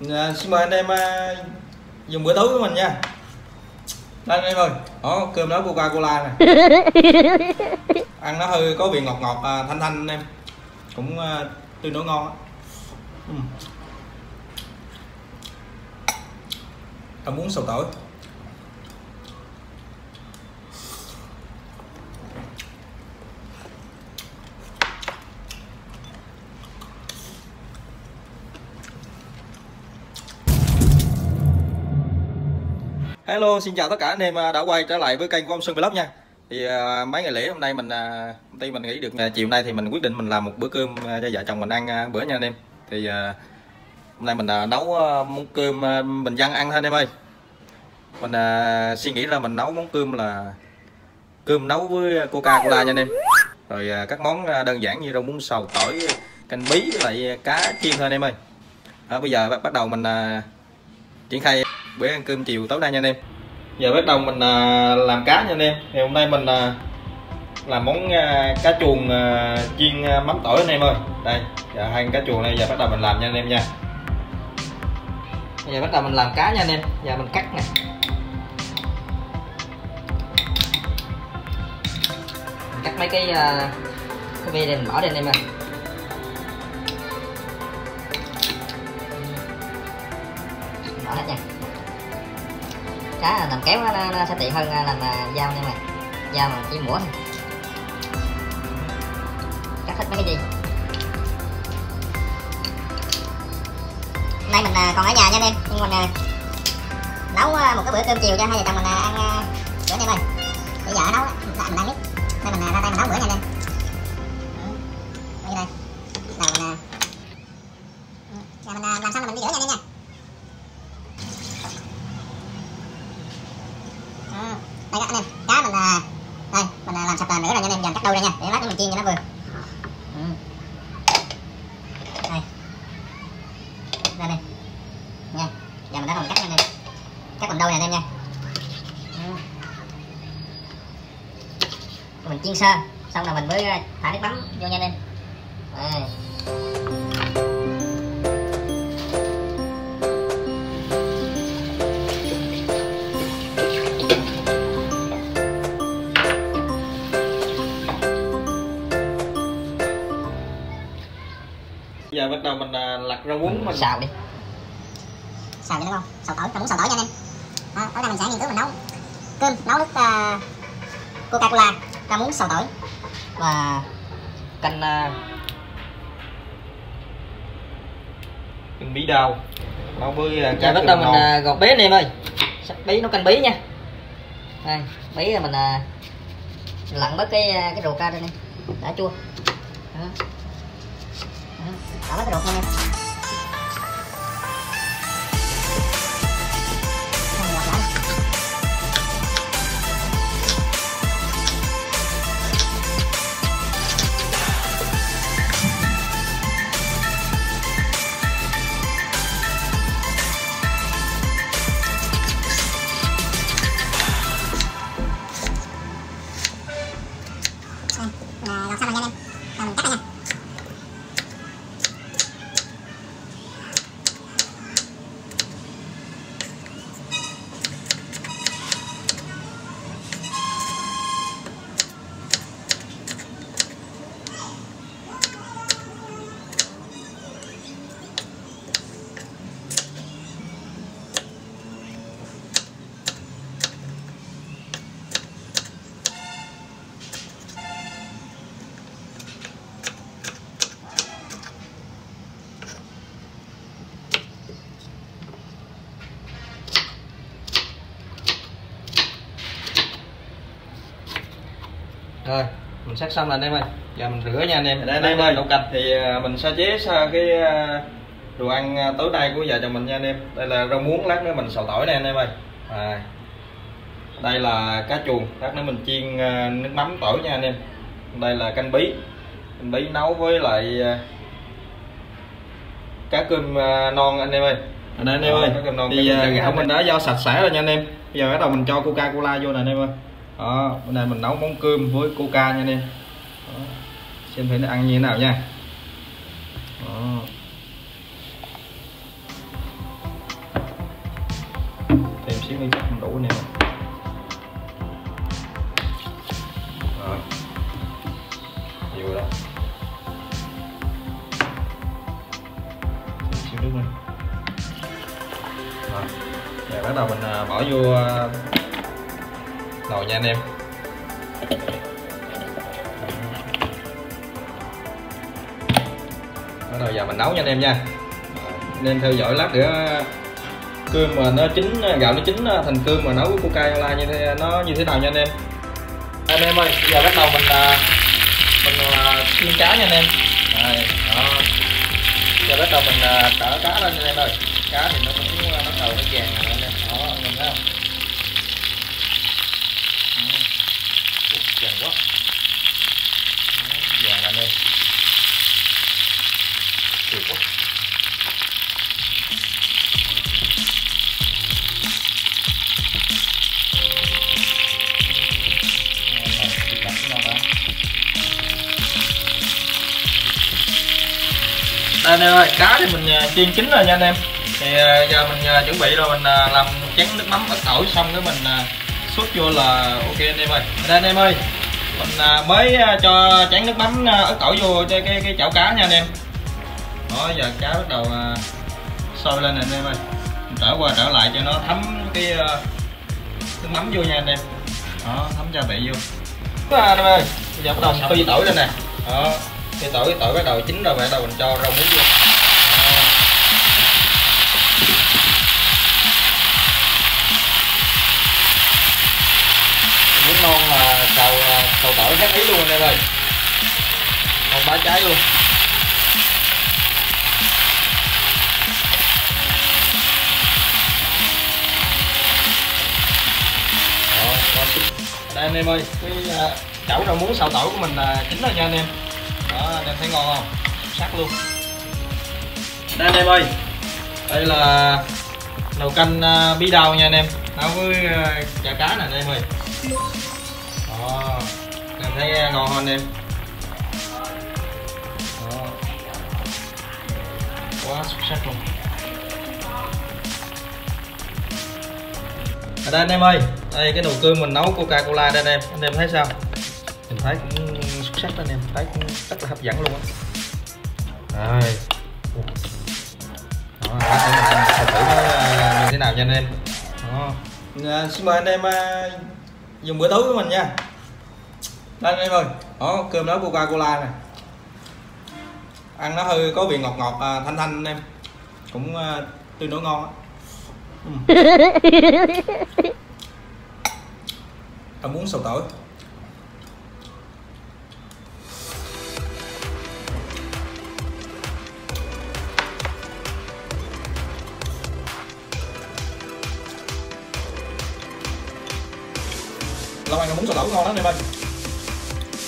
à, xin mời anh em à, dùng bữa tối của mình nha. Đây anh em ơi đó cơm nấu coca cola nè. Ăn nó hơi có vị ngọt ngọt à, thanh thanh anh em. Cũng à, tương đối ngon á. ừ. tao muốn sầu tỏi Hello, xin chào tất cả anh em à, đã quay trở lại với kênh của ông Sơn Vlog nha. Thì à, mấy ngày lễ hôm nay mình à, công ty mình nghỉ được à, chiều nay thì mình quyết định mình làm một bữa cơm cho vợ chồng mình ăn bữa nha anh em. Thì hôm nay mình nấu món cơm bình dân ăn thôi anh em ơi. Mình suy nghĩ là mình nấu món cơm là cơm nấu với coca cola nha anh em. Rồi các món đơn giản như rau muống xào tỏi, canh bí với lại cá chiên thôi anh em ơi. À, bây giờ bắt đầu mình triển khai bữa ăn cơm chiều tối nay nha anh em. Giờ bắt đầu mình à, làm cá nha anh em. Thì hôm nay mình à, làm món à, cá chuồng chiên mắm tỏi anh em ơi. Đây, giờ hai cá chuồng này giờ bắt đầu mình làm nha anh em nha. Giờ bắt đầu mình làm cá nha anh em. Giờ mình cắt nè. Mình cắt mấy cái cái ve này mình bỏ đây anh em ơi. Bỏ hết nha cá làm kéo nó, nó, nó sẽ tiện hơn làm à, dao nha mày. Dao mà chỉ mũa thôi. Cắt hết mấy cái gì? Hôm nay mình à, còn ở nhà nha anh em. Nhưng mình à, nấu à, một cái bữa cơm chiều cho hai vợ chồng mình à, ăn à, bữa anh em ơi bây giờ nấu á, mình đang biết nên mình à, ra tay mình nấu bữa nha anh em. Ừ. đây đây. Đầu mình à, giờ mình à, làm xong là mình đi rửa nha anh em nha Ừ, đây các anh em cá mình à, đây mình à, làm sạch là rửa rồi nha anh em giờ mình cắt đôi ra nha để lát nữa mình chiên cho nó vừa Ừ. đây ra đây nha giờ mình đã còn cắt nha anh em cắt bằng đôi này anh em nha Ừ. Rồi mình chiên sơ xong là mình mới ờ, thả nước mắm vô nha anh em đây. giờ bắt đầu mình à, lặt rau muống mình. Xào đi. Xào cho nó ngon. Xào tỏi muốn xào tỏi nha anh em. Đó, tối nay mình sẽ nghiên cứu mình nấu cơm nấu nước uh, coca cola rau muống xào tỏi và canh à, canh bí đào. Nấu với à, cá bắt đầu mình à, gọt bí anh em ơi. Sắp bí nấu canh bí nha. Đây bí là mình à, lặn bớt cái à, cái ruột ra đây nè. Đã chua đó. Đó, đảo bớt cái ruột nha anh em rồi mình sắc xong rồi anh em ơi. Giờ mình rửa nha anh em. Đây anh em ơi nấu canh. Thì à, mình sơ chế sa cái à, đồ ăn à, tối nay của vợ chồng mình nha anh em. Đây là rau muống lát nữa mình xào tỏi nè anh em ơi. À, đây là cá chuồng. Lát nữa mình chiên nước mắm tỏi nha anh em. Đây là canh bí. Canh bí nấu với lại cá cơm non anh em ơi. Đây anh em ơi. cá cơm non, thì gạo mình đã giao sạch sẽ rồi nha anh em. Bây giờ bắt đầu mình cho coca cola vô nè anh em ơi đó, bữa nay mình nấu món cơm với coca nha anh em. Đó. xem thấy nó ăn như thế nào nha. Đó. xíu nữa chắc không đủ nè. Rồi. Nhiều rồi. Đó Thêm xíu nước nữa rồi. Bắt đầu mình à, bỏ vô à, nồi nha anh em. Bắt đầu giờ mình nấu nha anh em nha. Anh em theo dõi lát nữa cơm mà nó chín gạo nó chín thành cơm mà nấu coca cola như thế nó như thế nào nha anh em? Anh em ơi giờ bắt đầu mình à, mình à, chiên cá nha anh em. Đây, đó. Giờ bắt đầu mình à, tở cá lên anh em ơi. Cá thì nó cũng à, bắt đầu nó vàng rồi anh em. Đó anh em thấy không Ừ. Ui, vàng quá Đó, vàng anh em tuyệt quá đây anh em ơi cá thì mình à, chiên chín rồi nha anh em. Thì à, giờ mình à, chuẩn bị rồi mình làm chén nước mắm ớt tỏi xong cái mình xuất vô là ok anh em ơi. Đây anh em ơi mình mới cho chén nước mắm ớt tỏi vô cho cái, cái chảo cá nha anh em đó giờ cá bắt đầu à, sôi lên anh em ơi. Trở qua trở lại cho nó thấm cái à, nước mắm vô nha anh em. Đó thấm gia vị vô. Đó, anh em ơi bây giờ bắt đầu mình phi tỏi lên nè. Đó phi tỏi tỏi bắt đầu chín rồi bắt đầu mình cho rau muống vô. Đó. non là xào à, xào tỏi hết ý luôn anh em ơi. Không bá cháy luôn. Đây, anh em ơi, cái à, chảo rau muống xào tỏi của mình là chín rồi nha anh em. Đó, anh em thấy ngon không? Sắc luôn. Đây, anh em ơi, đây là nồi canh à, bí đao nha anh em. Nấu với à, chả cá nè, anh em ơi. Đó, anh em thấy ngon không, anh em? Đó. Quá xuất sắc luôn. Ở đây anh em ơi đây cái nồi cơm mình nấu coca cola đây anh em. Anh em thấy sao? Mình thấy cũng xuất sắc đó anh em thấy cũng rất là hấp dẫn luôn á. Đây đó mình sẽ thử nó như thế nào nha anh em. Đó. À, xin mời anh em à, dùng bữa tối của mình nha. Đây anh em ơi đó cơm nấu coca cola này, ăn nó hơi có vị ngọt ngọt à, thanh thanh anh em. Cũng à, tương đối ngon á ừ. tao muốn sầu tỏi. Lâu ăn muốn sầu tỏi ngon lắm em ơi.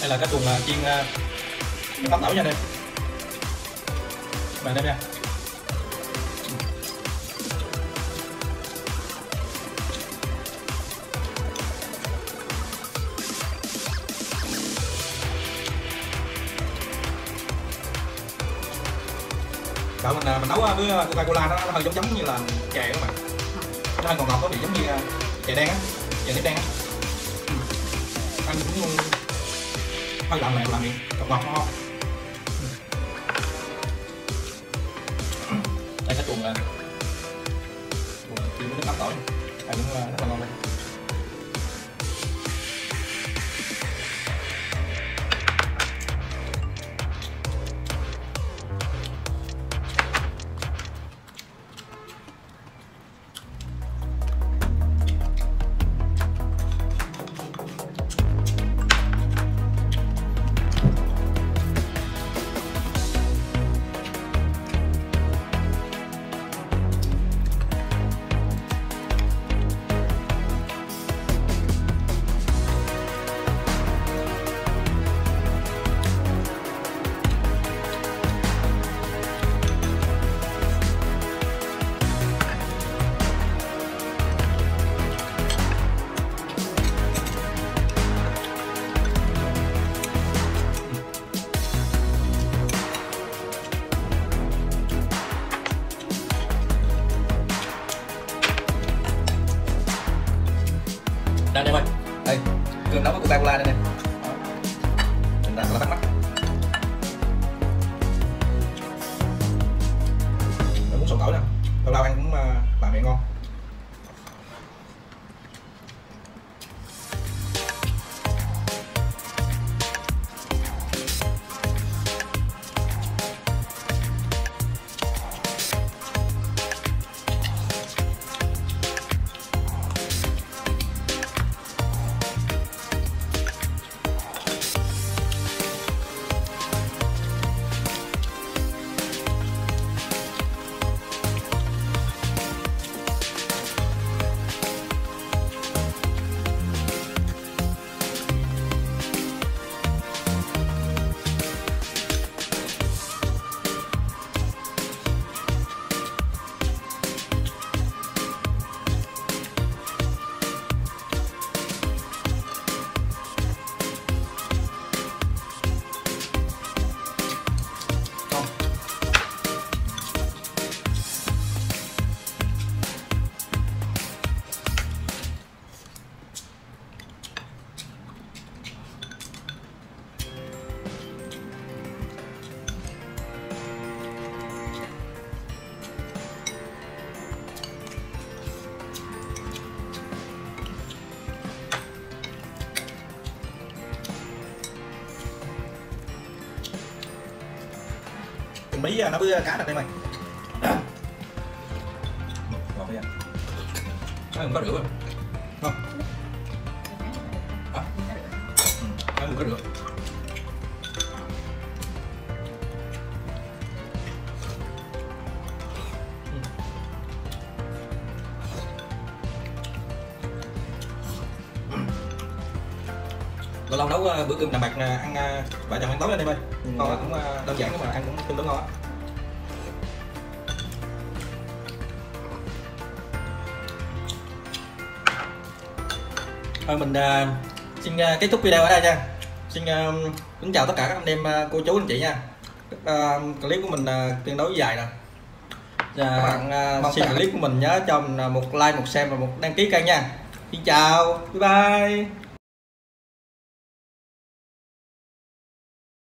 Đây là cái tuần chiên à, cái tấm tỏi nha anh em. Mời anh em nha. Cậu mình à, mình nấu à, với à, Coca Cola nó, nó hơi giống giống như là chè các bạn. Nó hơi ngọt ngọt có vị giống như chè đen á chè nếp đen á. Ừ. Ăn cũng hơi lạ lạ lạ miệng ngọt ngọt. ngon mấy bí nó với cá được đây mày? ngọt bây giờ, nó không có rượu không? Không. Nó không có rượu nấu ờ, bữa cơm đạm bạc ờ, ăn ờ, vợ chồng ăn tối lên em ơi ngon á, cũng đơn giản mà ăn cũng tương đối ngon á. Thôi mình xin kết thúc video ở đây nha. Xin kính chào tất cả các anh em cô chú anh chị nha. Clip của mình tương đối dài rồi Và uh, xem clip của mình nhớ cho mình một like một share và một đăng ký kênh nha. Xin chào bye bye